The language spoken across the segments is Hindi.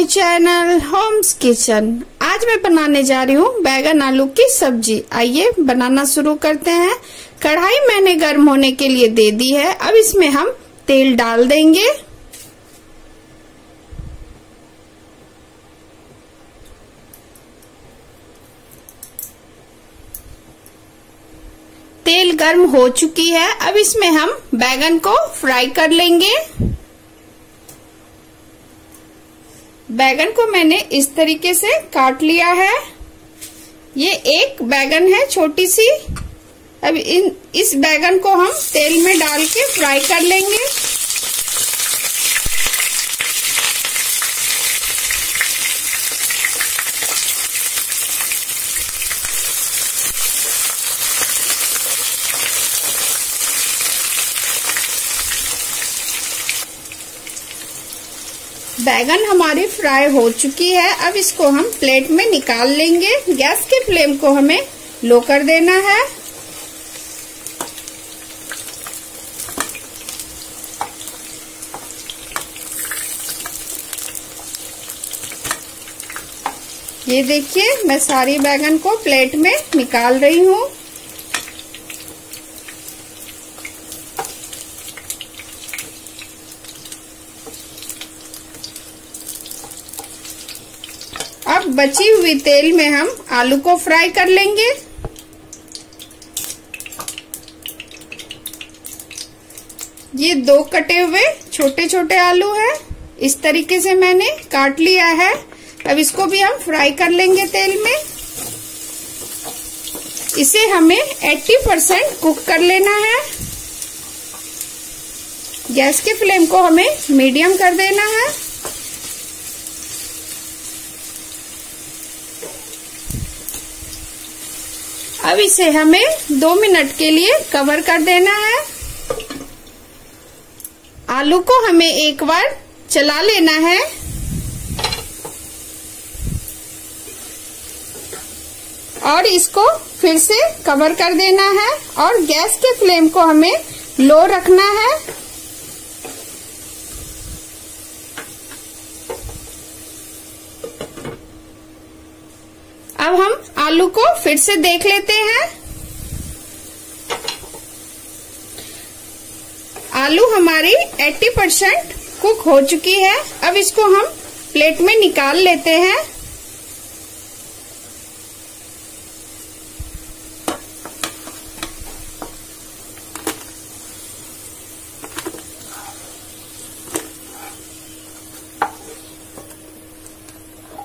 My channel Holmes kitchen. आज मैं बनाने जा रही हूँ बैगन आलू की सब्ज़ी। आइए बनाना शुरू करते हैं। कढ़ाई मैंने गर्म होने के लिए दे दी है। अब इसमें हम तेल डाल देंगे। तेल गर्म हो चुकी है। अब इसमें हम बैगन को फ्राई कर लेंगे। बैगन को मैंने इस तरीके से काट लिया है। ये एक बैगन है, छोटी सी। अब इन, इस बैगन को हम तेल में डाल के फ्राई कर लेंगे। बैगन हमारी फ्राई हो चुकी है। अब इसको हम प्लेट में निकाल लेंगे। गैस के फ्लेम को हमें लो कर देना है। ये देखिए, मैं सारी बैगन को प्लेट में निकाल रही हूँ अब बची हुई तेल में हम आलू को फ्राई कर लेंगे। ये दो कटे हुए छोटे छोटे आलू है। इस तरीके से मैंने काट लिया है। अब इसको भी हम फ्राई कर लेंगे तेल में। इसे हमें 80 परसेंट कुक कर लेना है। गैस के फ्लेम को हमें मीडियम कर देना है। अब इसे हमें दो मिनट के लिए कवर कर देना है। आलू को हमें एक बार चला लेना है। और इसको फिर से कवर कर देना है और गैस के फ्लेम को हमें लो रखना है। अब हम आलू को फिर से देख लेते हैं। आलू हमारी 80 परसेंट कुक हो चुकी है। अब इसको हम प्लेट में निकाल लेते हैं।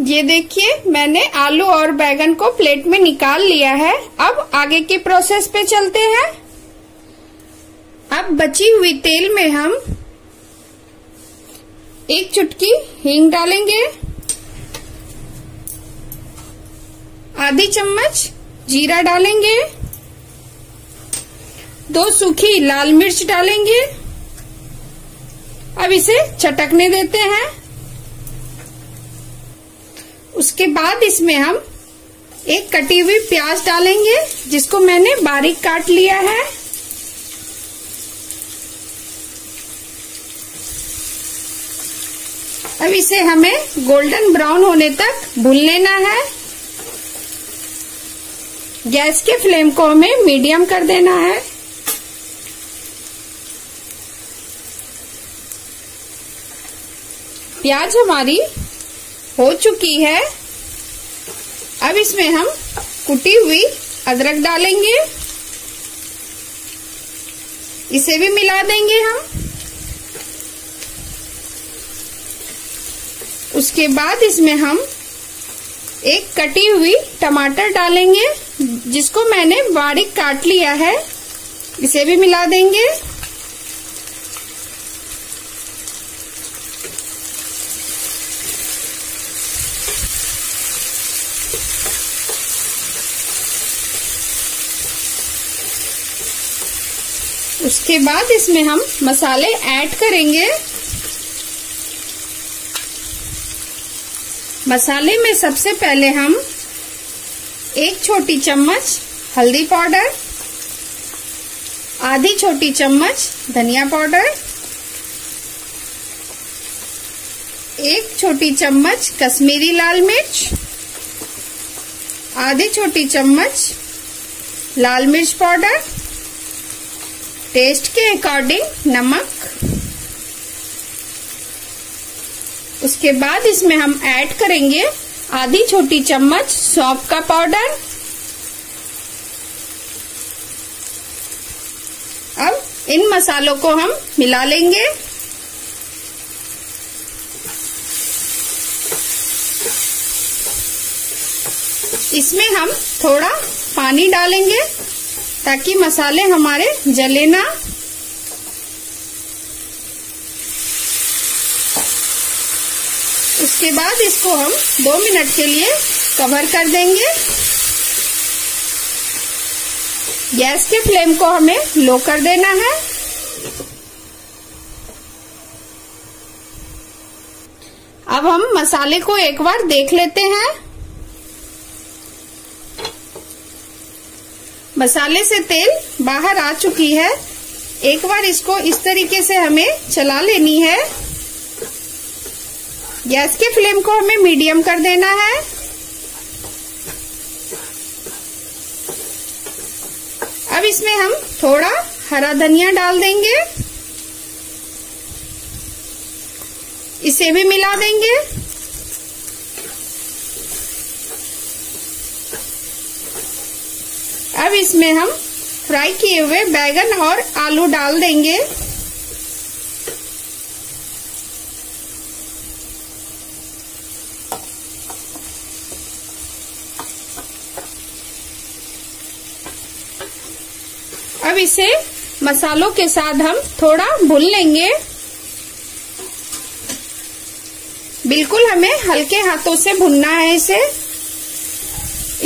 ये देखिए, मैंने आलू और बैगन को प्लेट में निकाल लिया है। अब आगे के प्रोसेस पे चलते हैं। अब बची हुई तेल में हम एक चुटकी हींग डालेंगे। आधी चम्मच जीरा डालेंगे। दो सूखी लाल मिर्च डालेंगे। अब इसे चटकने देते हैं। उसके बाद इसमें हम एक कटी हुई प्याज डालेंगे, जिसको मैंने बारीक काट लिया है। अब इसे हमें गोल्डन ब्राउन होने तक भून लेना है। गैस के फ्लेम को हमें मीडियम कर देना है। प्याज हमारी हो चुकी है। अब इसमें हम कुटी हुई अदरक डालेंगे। इसे भी मिला देंगे हम। उसके बाद इसमें हम एक कटी हुई टमाटर डालेंगे, जिसको मैंने बारीक काट लिया है। इसे भी मिला देंगे। उसके बाद इसमें हम मसाले ऐड करेंगे। मसाले में सबसे पहले हम एक छोटी चम्मच हल्दी पाउडर, आधी छोटी चम्मच धनिया पाउडर, एक छोटी चम्मच कश्मीरी लाल मिर्च, आधी छोटी चम्मच लाल मिर्च पाउडर टेस्ट के अकॉर्डिंग नमक। उसके बाद इसमें हम ऐड करेंगे आधी छोटी चम्मच सौंफ का पाउडर अब इन मसालों को हम मिला लेंगे। इसमें हम थोड़ा पानी डालेंगे। ताकि मसाले हमारे जले ना। उसके बाद इसको हम दो मिनट के लिए कवर कर देंगे। गैस के फ्लेम को हमें लो कर देना है। अब हम मसाले को एक बार देख लेते हैं। मसाले से तेल बाहर आ चुकी है। एक बार इसको इस तरीके से हमें चला लेनी है। गैस के फ्लेम को हमें मीडियम कर देना है। अब इसमें हम थोड़ा हरा धनिया डाल देंगे। इसे भी मिला देंगे। अब इसमें हम फ्राई किए हुए बैगन और आलू डाल देंगे। अब इसे मसालों के साथ हम थोड़ा भून लेंगे। बिल्कुल हमें हल्के हाथों से भुनना है इसे।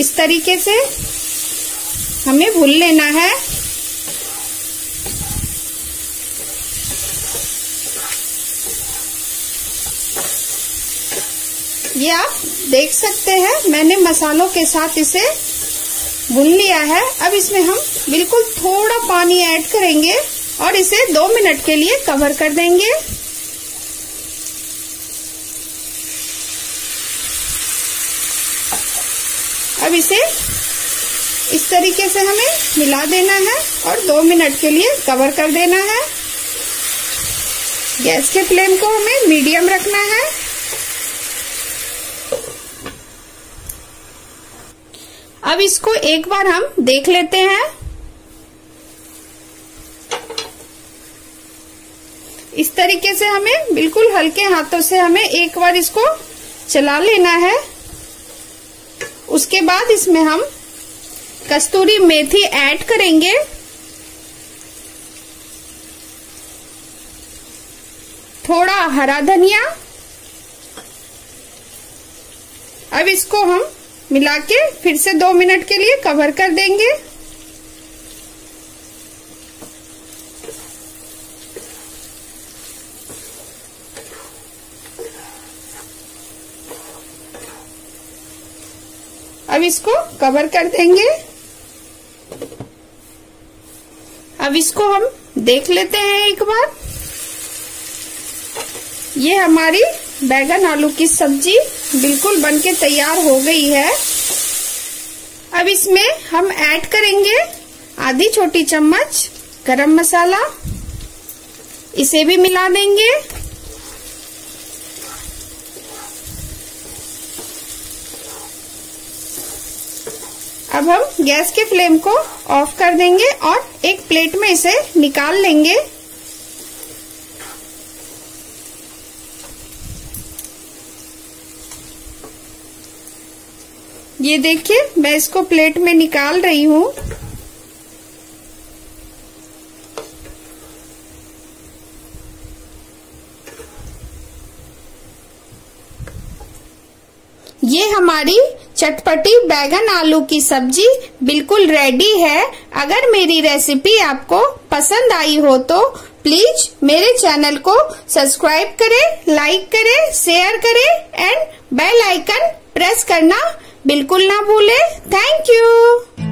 इस तरीके से। हमें भून लेना है। ये आप देख सकते हैं, मैंने मसालों के साथ इसे भून लिया है। अब इसमें हम बिल्कुल थोड़ा पानी ऐड करेंगे और इसे दो मिनट के लिए कवर कर देंगे। अब इसे इस तरीके से हमें मिला देना है और दो मिनट के लिए कवर कर देना है। गैस के फ्लेम को हमें मीडियम रखना है। अब इसको एक बार हम देख लेते हैं। इस तरीके से हमें बिल्कुल हल्के हाथों से हमें एक बार इसको चला लेना है। उसके बाद इसमें हम कस्तूरी मेथी ऐड करेंगे। थोड़ा हरा धनिया। अब इसको हम मिला के फिर से दो मिनट के लिए कवर कर देंगे। अब इसको कवर कर देंगे। अब इसको हम देख लेते हैं एक बार। ये हमारी बैगन आलू की सब्ज़ी बिल्कुल बनके तैयार हो गई है। अब इसमें हम ऐड करेंगे आधी छोटी चम्मच गरम मसाला। इसे भी मिला देंगे। अब हम गैस के फ्लेम को ऑफ़ कर देंगे और एक प्लेट में इसे निकाल लेंगे। ये देखिए, मैं इसको प्लेट में निकाल रही हूँ ये हमारी चटपटी बैगन आलू की सब्ज़ी बिल्कुल रेडी है। अगर मेरी रेसिपी आपको पसंद आई हो तो प्लीज़ मेरे चैनल को सब्सक्राइब करें लाइक करें शेयर करें एंड बेल आइकन प्रेस करना बिल्कुल ना भूले। Thank you